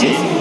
здесь.